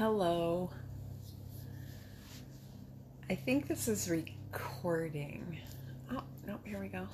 Hello. I think this is recording. Oh, no, here we go.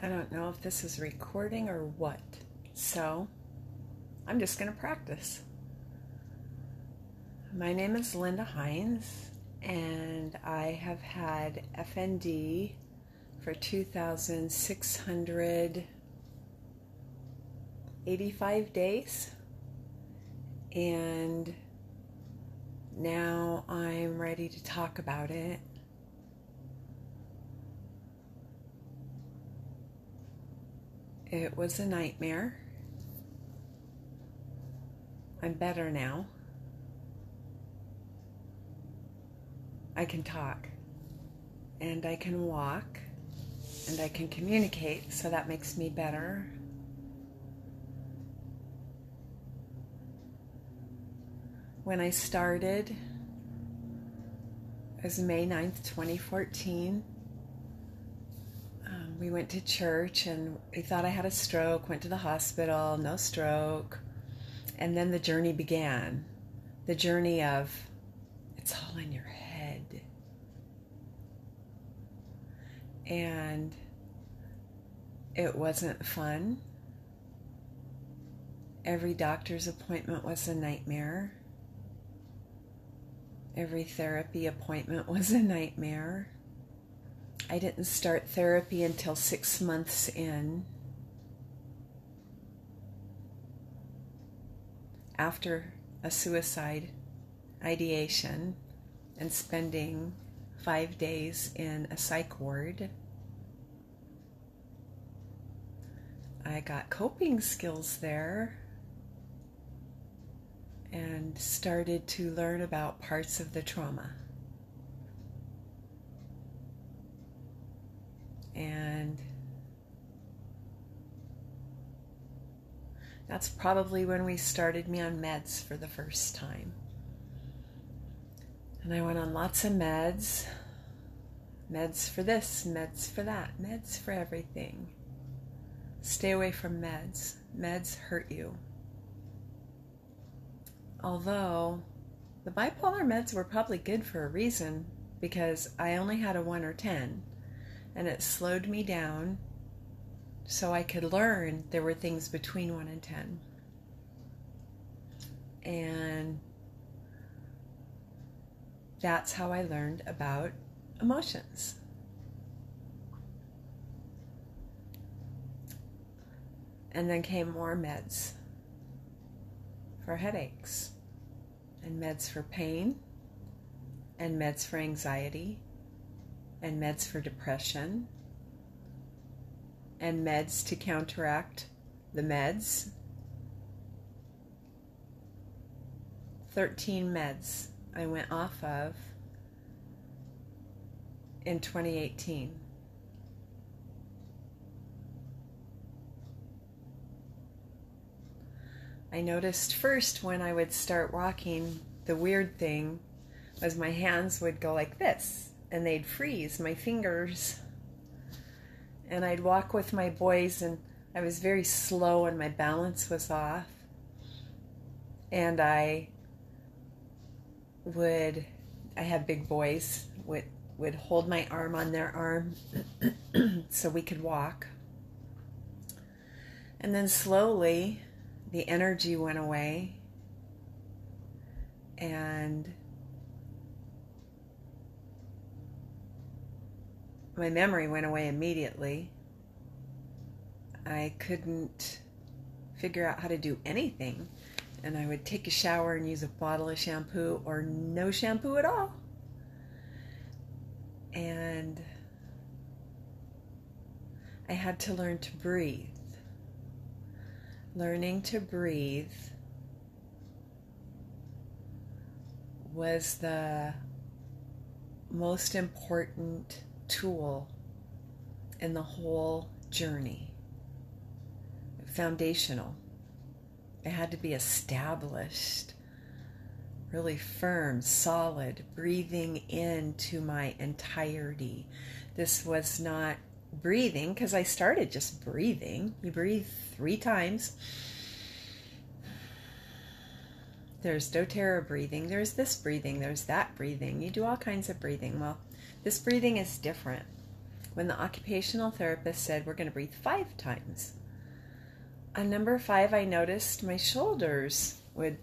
I don't know if this is recording or what. So I'm just going to practice. My name is Linda Hines, and I have had FND for 2,685 days. And now I'm ready to talk about it. It was a nightmare. I'm better now. I can talk and I can walk and I can communicate, so that makes me better. When I started, was May 9th, 2014 we went to church and we thought I had a stroke, went to the hospital, no stroke. And then the journey began the journey of it's all in your head. And it wasn't fun. Every doctor's appointment was a nightmare. Every therapy appointment was a nightmare. I didn't start therapy until six months in. After a suicide ideation and spending five days in a psych ward, I got coping skills there and started to learn about parts of the trauma. And that's probably when we started me on meds for the first time. And I went on lots of meds meds for this, meds for that, meds for everything. Stay away from meds. Meds hurt you. Although the bipolar meds were probably good for a reason because I only had a 1 or 10 and it slowed me down so I could learn there were things between 1 and 10. And that's how I learned about emotions. And then came more meds for headaches, and meds for pain, and meds for anxiety, and meds for depression and meds to counteract the meds. 13 meds I went off of in 2018. I noticed first when I would start walking, the weird thing was my hands would go like this and they'd freeze my fingers. And I'd walk with my boys, and I was very slow, and my balance was off. And I would, I had big boys, would, would hold my arm on their arm so we could walk. And then slowly, the energy went away. And my memory went away immediately. I couldn't figure out how to do anything. And I would take a shower and use a bottle of shampoo or no shampoo at all. And I had to learn to breathe. Learning to breathe was the most important tool in the whole journey. Foundational. It had to be established, really firm, solid, breathing into my entirety. This was not breathing because I started just breathing. You breathe three times. There's doTERRA breathing, there's this breathing, there's that breathing. You do all kinds of breathing. Well, this breathing is different. When the occupational therapist said we're going to breathe five times, on number five, I noticed my shoulders would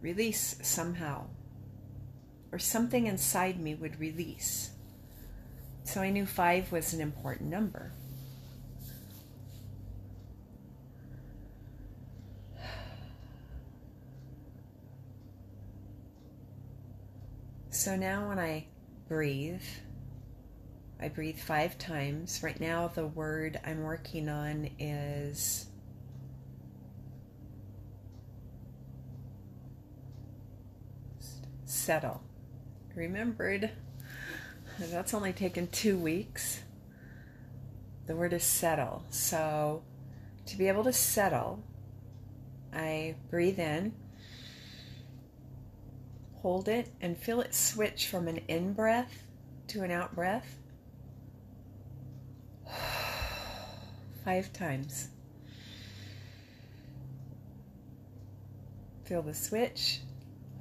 release somehow, or something inside me would release. So I knew five was an important number. So now when I breathe, I breathe five times. Right now, the word I'm working on is settle. Remembered. That's only taken two weeks. The word is settle. So, to be able to settle, I breathe in, hold it, and feel it switch from an in breath to an out breath. Five times. Feel the switch.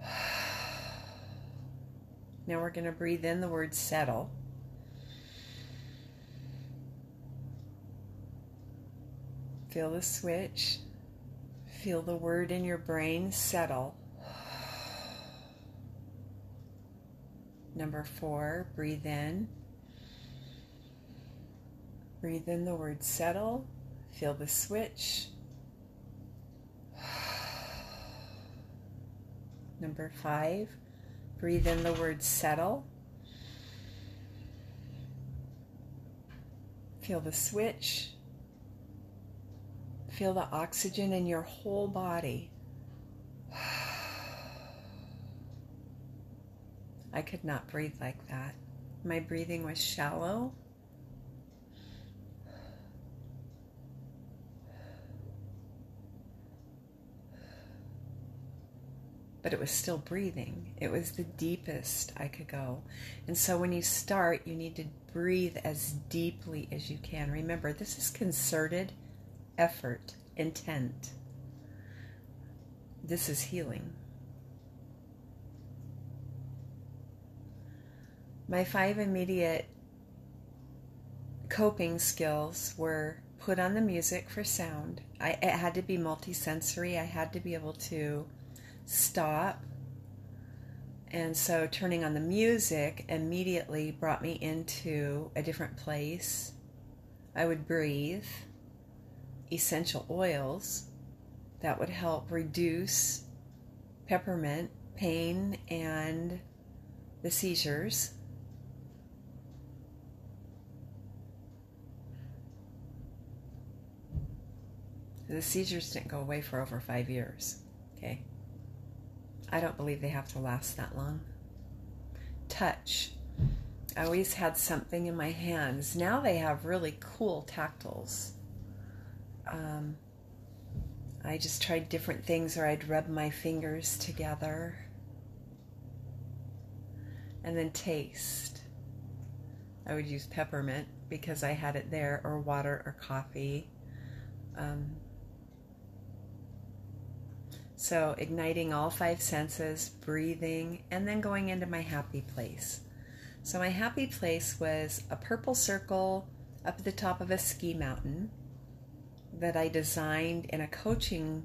Now we're going to breathe in the word settle. Feel the switch. Feel the word in your brain settle. Number four, breathe in. Breathe in the word settle. Feel the switch. Number five, Breathe in the word settle. Feel the switch. Feel the oxygen in your whole body. I could not breathe like that. My breathing was shallow but it was still breathing. It was the deepest I could go. And so when you start, you need to breathe as deeply as you can. Remember, this is concerted effort, intent. This is healing. My five immediate coping skills were put on the music for sound. I, it had to be multisensory. I had to be able to stop. And so turning on the music immediately brought me into a different place. I would breathe essential oils that would help reduce peppermint pain and the seizures. The seizures didn't go away for over five years. Okay. I don't believe they have to last that long. Touch. I always had something in my hands. Now they have really cool tactiles. Um, I just tried different things, or I'd rub my fingers together. And then taste. I would use peppermint because I had it there, or water or coffee. Um, so, igniting all five senses, breathing, and then going into my happy place. So, my happy place was a purple circle up at the top of a ski mountain that I designed in a coaching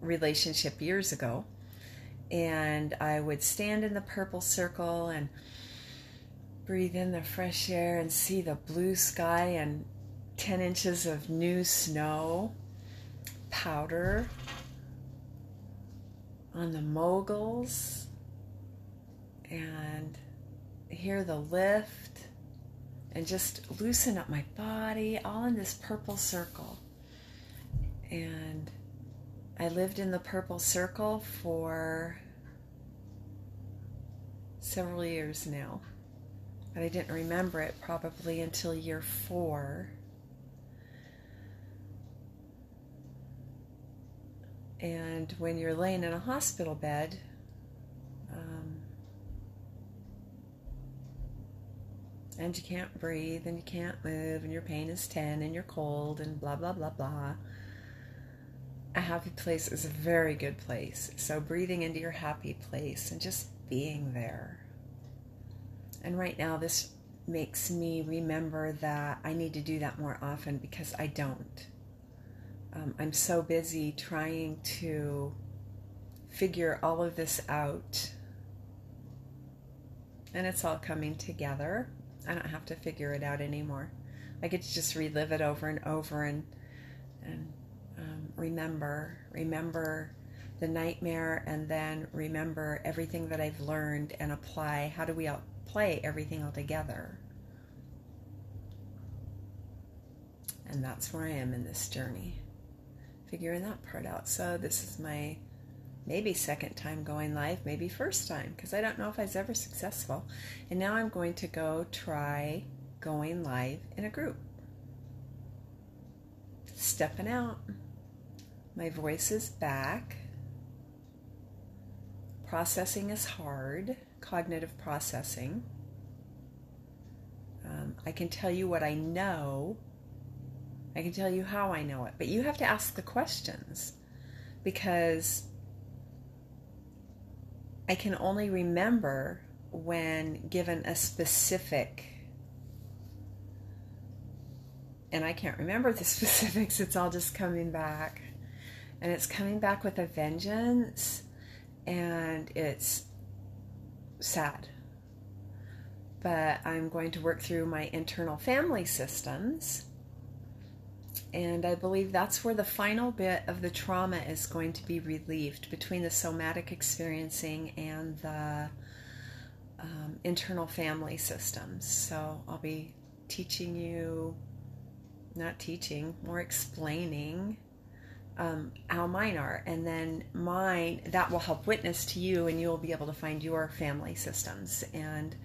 relationship years ago. And I would stand in the purple circle and breathe in the fresh air and see the blue sky and 10 inches of new snow, powder on the moguls and hear the lift and just loosen up my body, all in this purple circle. And I lived in the purple circle for several years now, but I didn't remember it probably until year four. And when you're laying in a hospital bed, um, and you can't breathe and you can't move and your pain is 10 and you're cold and blah blah blah blah a happy place is a very good place. So breathing into your happy place and just being there. And right now this makes me remember that i need to do that more often because i don't um, i'm so busy trying to figure all of this out and it's all coming together I don't have to figure it out anymore. I get to just relive it over and over and and um, remember remember the nightmare and then remember everything that I've learned and apply. How do we play everything all together? And that's where I am in this journey, figuring that part out. So this is my maybe second time going live, maybe first time, because I don't know if I was ever successful. And now I'm going to go try going live in a group. Stepping out. My voice is back. Processing is hard, cognitive processing. Um, I can tell you what I know. I can tell you how I know it, but you have to ask the questions because I can only remember when given a specific and I can't remember the specifics, it's all just coming back. And it's coming back with a vengeance, and it's sad. But I'm going to work through my internal family systems and I believe that's where the final bit of the trauma is going to be relieved between the somatic experiencing and the um, internal family systems. So I'll be teaching you, not teaching, more explaining um, how mine are. And then mine, that will help witness to you, and you'll be able to find your family systems. And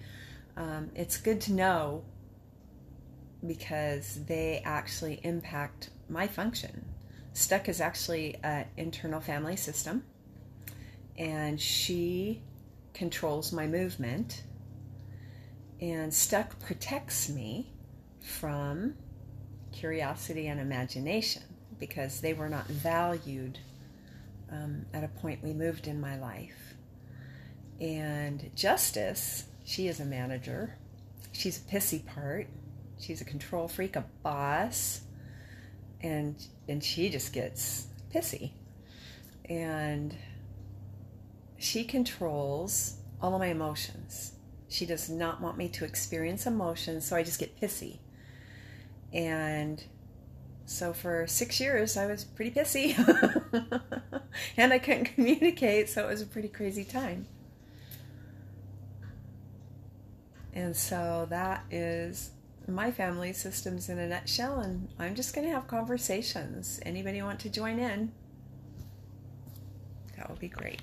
um, it's good to know because they actually impact my function. Stuck is actually an internal family system, and she controls my movement. And Stuck protects me from curiosity and imagination because they were not valued um, at a point we moved in my life. And Justice, she is a manager. She's a pissy part she's a control freak, a boss, and and she just gets pissy. And she controls all of my emotions. She does not want me to experience emotions, so I just get pissy. And so for six years, I was pretty pissy. and I couldn't communicate, so it was a pretty crazy time. And so that is my family systems in a nutshell, and I'm just going to have conversations. Anybody want to join in? That would be great.